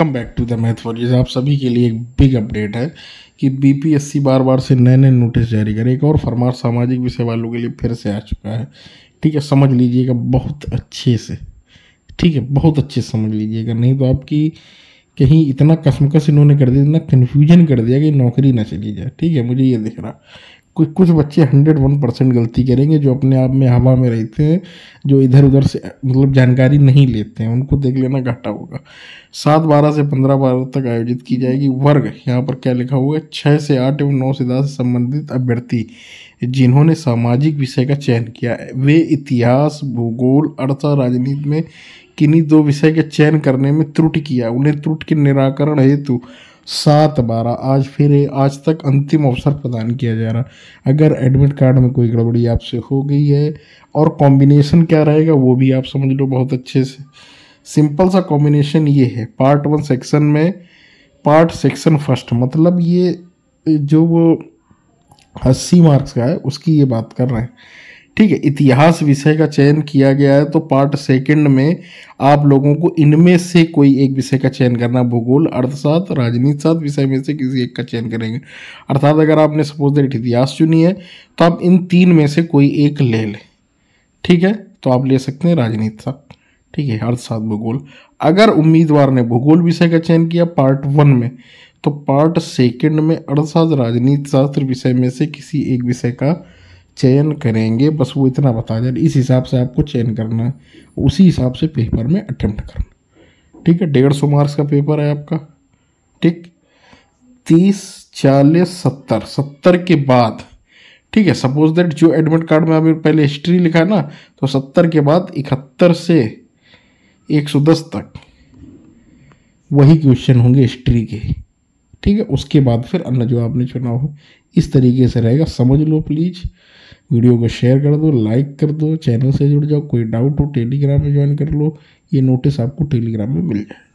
Come back to the math for use आप सभी के लिए एक बिग अपडेट है कि बीपीएससी बार बार से नए नए नोटिस जारी करे। एक और फरमार सामाजिक विषय वालों के लिए फिर से आ चुका है। ठीक है, समझ लीजिएगा बहुत अच्छे से। ठीक है, बहुत अच्छे से समझ लीजिएगा। नहीं तो आपकी कहीं इतना कसमकस इन्होंने कर दिया, इतना कन्फ्यूज़न कर दिया कि नौकरी ना चली जाए। ठीक है, मुझे ये दिख रहा। कुछ कुछ बच्चे हंड्रेड वन परसेंट गलती करेंगे जो अपने आप में हवा में रहते हैं, जो इधर उधर से मतलब जानकारी नहीं लेते हैं। उनको देख लेना घाटा होगा। सात बारह से पंद्रह बारह तक आयोजित की जाएगी। वर्ग, यहाँ पर क्या लिखा हुआ है? छः से आठ एवं नौ से दस से संबंधित अभ्यर्थी, जिन्होंने सामाजिक विषय का चयन किया है। वे इतिहास, भूगोल, अर्थ, राजनीति में किन्हीं दो विषय के चयन करने में त्रुटि किया। उन्हें त्रुटि के निराकरण हेतु सात बारह। आज फिर आज तक अंतिम अवसर प्रदान किया जा रहा। अगर एडमिट कार्ड में कोई गड़बड़ी आपसे हो गई है, और कॉम्बिनेशन क्या रहेगा, वो भी आप समझ लो बहुत अच्छे से। सिंपल सा कॉम्बिनेशन ये है। पार्ट वन सेक्शन में पार्ट सेक्शन फ़र्स्ट मतलब ये जो वो अस्सी मार्क्स का है, उसकी ये बात कर रहे हैं। ठीक है, इतिहास विषय का चयन किया गया है तो पार्ट सेकंड में आप लोगों को इनमें से कोई एक विषय का चयन करना, भूगोल, अर्थशास्त्र, राजनीति शास्त्र विषय में से किसी एक का चयन करेंगे। अर्थात अगर आपने सपोज़ दैट इतिहास चुनी है तो आप इन तीन में से कोई एक ले लें। ठीक है? तो आप ले सकते हैं राजनीति शास्त्र ठीक है, अर्थशास्त्र, भूगोल। अगर उम्मीदवार ने भूगोल विषय का चयन किया पार्ट वन में तो पार्ट सेकेंड में अर्थशास्त्र, राजनीति शास्त्र विषय में से किसी एक विषय का चयन करेंगे, बस वो इतना बता दें, इस हिसाब से आपको चयन करना है, उसी हिसाब से पेपर में अटेम्प्ट करना। ठीक है, डेढ़ सौ मार्क्स का पेपर है आपका। ठीक, तीस, चालीस, सत्तर। सत्तर के बाद, ठीक है सपोज़ दैट जो एडमिट कार्ड में अभी पहले हिस्ट्री लिखा है ना तो सत्तर के बाद इकहत्तर से एक सौ दस तक, वही क्वेश्चन होंगे हिस्ट्री के। ठीक है, उसके बाद फिर अन्य जो आपने चुना हो, इस तरीके से रहेगा। समझ लो प्लीज़ वीडियो को शेयर कर दो लाइक कर दो चैनल से जुड़ जाओ, कोई डाउट हो टेलीग्राम में ज्वाइन कर लो, ये नोटिस आपको टेलीग्राम में मिल जाए।